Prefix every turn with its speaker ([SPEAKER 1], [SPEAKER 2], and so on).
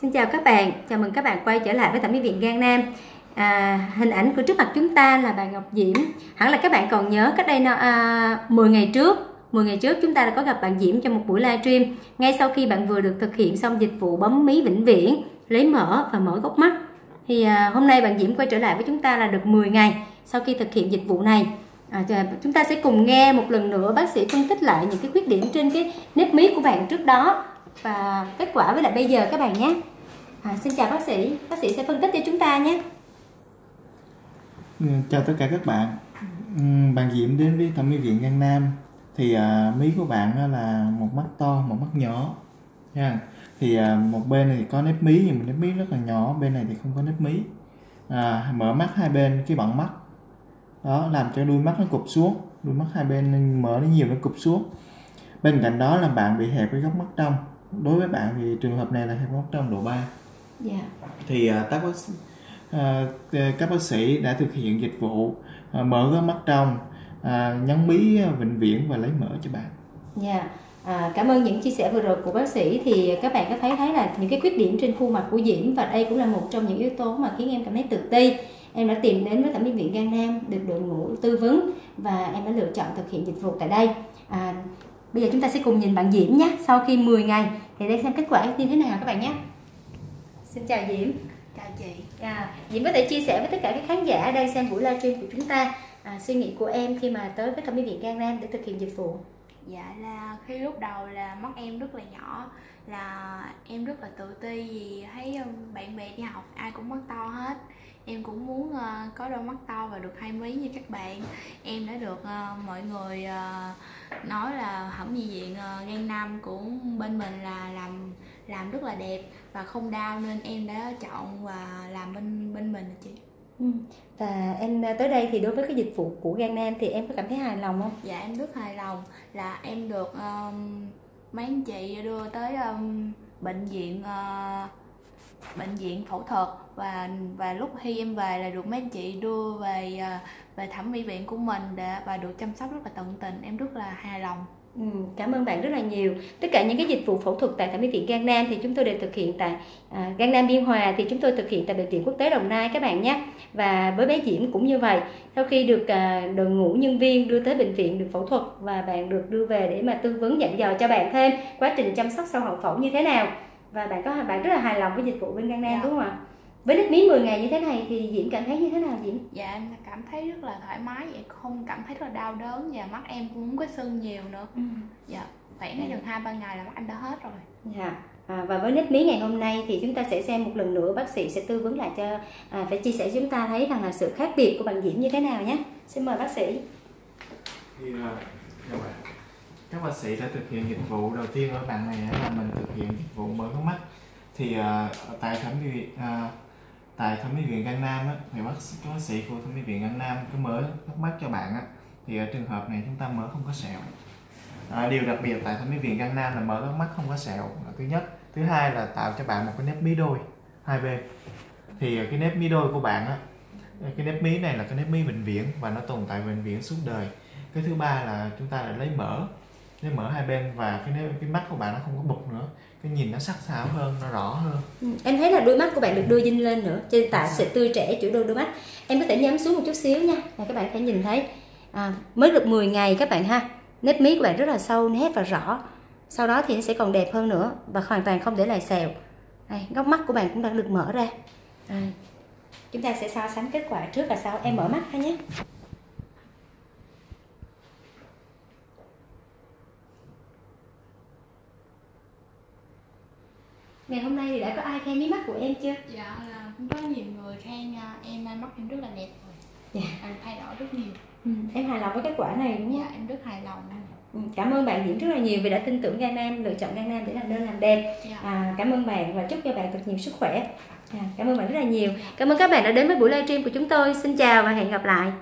[SPEAKER 1] Xin chào các bạn, chào mừng các bạn quay trở lại với thẩm mỹ viện Gan Nam. À, hình ảnh của trước mặt chúng ta là bà Ngọc Diễm. Hẳn là các bạn còn nhớ cách đây à, 10 ngày trước, 10 ngày trước chúng ta đã có gặp bạn Diễm trong một buổi livestream. Ngay sau khi bạn vừa được thực hiện xong dịch vụ bấm mí vĩnh viễn, lấy mỡ và mở gốc mắt. Thì à, hôm nay bạn Diễm quay trở lại với chúng ta là được 10 ngày sau khi thực hiện dịch vụ này. À, chúng ta sẽ cùng nghe một lần nữa bác sĩ phân tích lại những cái khuyết điểm trên cái nếp mí của bạn trước đó và kết quả với lại bây giờ các bạn nhé. À, xin chào bác sĩ, bác sĩ sẽ phân tích cho chúng ta nhé.
[SPEAKER 2] Ừ, chào tất cả các bạn. Ừ, bạn Diễm đến với thẩm mỹ viện Gan Nam thì à, mí của bạn là một mắt to, một mắt nhỏ nha. Thì à, một bên này thì có nếp mí nhưng mà nếp mí rất là nhỏ, bên này thì không có nếp mí. À, mở mắt hai bên cái bận mắt đó làm cho đuôi mắt nó cụp xuống đuôi mắt hai bên mở nó nhiều nó cụp xuống bên cạnh đó là bạn bị hẹp cái góc mắt trong đối với bạn thì trường hợp này là hẹp góc trong độ 3 yeah. Dạ. thì uh, các bác uh, các bác sĩ đã thực hiện dịch vụ uh, mở góc mắt trong uh, nhấn mí vĩnh viễn và lấy mỡ cho bạn
[SPEAKER 1] dạ yeah. À, cảm ơn những chia sẻ vừa rồi của bác sĩ thì các bạn có thấy thấy là những cái khuyết điểm trên khuôn mặt của Diễm và đây cũng là một trong những yếu tố mà khiến em cảm thấy tự ti em đã tìm đến với thẩm mỹ viện Gan Nam được đội ngũ tư vấn và em đã lựa chọn thực hiện dịch vụ tại đây à, bây giờ chúng ta sẽ cùng nhìn bạn Diễm nhé. Sau khi 10 ngày thì đây xem kết quả như thế nào các bạn nhé. Xin chào Diễm.
[SPEAKER 3] Chào chị.
[SPEAKER 1] À, Diễm có thể chia sẻ với tất cả các khán giả đang xem buổi livestream của chúng ta à, suy nghĩ của em khi mà tới với thẩm mỹ viện Gan Nam để thực hiện dịch vụ.
[SPEAKER 3] Dạ là khi lúc đầu là mắt em rất là nhỏ là em rất là tự ti vì thấy bạn bè đi học ai cũng mắt to hết em cũng muốn uh, có đôi mắt to và được hai mí như các bạn em đã được uh, mọi người uh, nói là thẩm mỹ viện uh, gan nam của bên mình là làm làm rất là đẹp và không đau nên em đã chọn và làm bên bên mình chị
[SPEAKER 1] Ừ. Và em tới đây thì đối với cái dịch vụ của Gan Nam thì em có cảm thấy hài lòng không?
[SPEAKER 3] Dạ em rất hài lòng là em được um, mấy anh chị đưa tới um, bệnh viện uh, bệnh viện phẫu thuật và và lúc khi em về là được mấy anh chị đưa về uh, về thẩm mỹ viện của mình để và được chăm sóc rất là tận tình. Em rất là hài lòng.
[SPEAKER 1] Ừ, cảm ơn bạn rất là nhiều. Tất cả những cái dịch vụ phẫu thuật tại thẩm mỹ viện Gan Nam thì chúng tôi đều thực hiện tại à, Gan Nam Biên Hòa thì chúng tôi thực hiện tại bệnh viện quốc tế Đồng Nai các bạn nhé. Và với bé Diễm cũng như vậy. Sau khi được à, đội ngũ nhân viên đưa tới bệnh viện được phẫu thuật và bạn được đưa về để mà tư vấn dặn dò cho bạn thêm quá trình chăm sóc sau hậu phẫu như thế nào. Và bạn có bạn rất là hài lòng với dịch vụ bên Gan Nam dạ. đúng không ạ? Với nếp mí 10 ngày như thế này thì Diễm cảm thấy như thế nào Diễm?
[SPEAKER 3] Dạ em cảm thấy rất là thoải mái vậy không cảm thấy rất là đau đớn và mắt em cũng không có sưng nhiều nữa ừ. dạ khoảng ừ. chừng hai ba ngày là mắt em đã hết rồi
[SPEAKER 1] dạ À, và với nếp mí ngày hôm nay thì chúng ta sẽ xem một lần nữa bác sĩ sẽ tư vấn lại cho à, phải chia sẻ chúng ta thấy rằng là sự khác biệt của bạn Diễm như thế nào nhé xin mời bác sĩ
[SPEAKER 2] thì uh, các bác sĩ đã thực hiện dịch vụ đầu tiên ở bạn này là mình thực hiện dịch vụ mở con mắt thì uh, tại thẩm mỹ uh, tại thẩm mỹ viện Gan Nam á, thì bác sĩ, bác sĩ của thẩm mỹ viện Gan Nam cứ mở mắt mắt cho bạn á, thì ở trường hợp này chúng ta mở không có sẹo. À, điều đặc biệt tại thẩm mỹ viện Gan Nam là mở mắt mắt không có sẹo là thứ nhất. Thứ hai là tạo cho bạn một cái nếp mí đôi hai bên. Thì à, cái nếp mí đôi của bạn á cái nếp mí này là cái nếp mí bệnh viện và nó tồn tại bệnh viện suốt đời. Cái thứ ba là chúng ta lại lấy mỡ lấy mỡ hai bên và cái cái mắt của bạn nó không có bục nữa cái nhìn nó sắc sảo hơn nó rõ hơn.
[SPEAKER 1] Ừ, em thấy là đôi mắt của bạn được đưa dinh lên nữa cho tạo sự tươi trẻ chủ đôi đôi mắt. Em có thể nhắm xuống một chút xíu nha là các bạn thể nhìn thấy. À, mới được 10 ngày các bạn ha nếp mí của bạn rất là sâu nét và rõ. Sau đó thì nó sẽ còn đẹp hơn nữa và hoàn toàn không để lại sẹo. Đây, góc mắt của bạn cũng đã được mở ra. Đây. chúng ta sẽ so sánh kết quả trước và sau. Em mở mắt ha nhé ngày hôm nay thì đã có ai khen mí mắt của em chưa?
[SPEAKER 3] Dạ là cũng có nhiều người khen à, em mắt em rất là đẹp rồi. Dạ. em thay đổi rất nhiều.
[SPEAKER 1] Ừ, em hài lòng với kết quả này đúng không?
[SPEAKER 3] Dạ em rất hài lòng.
[SPEAKER 1] Ừ, cảm ơn bạn Diễm rất là nhiều vì đã tin tưởng Gan Nam lựa chọn Gan Nam để làm đơn làm đẹp. Dạ. à, cảm ơn bạn và chúc cho bạn thật nhiều sức khỏe. À, cảm ơn bạn rất là nhiều. Cảm ơn các bạn đã đến với buổi livestream của chúng tôi. Xin chào và hẹn gặp lại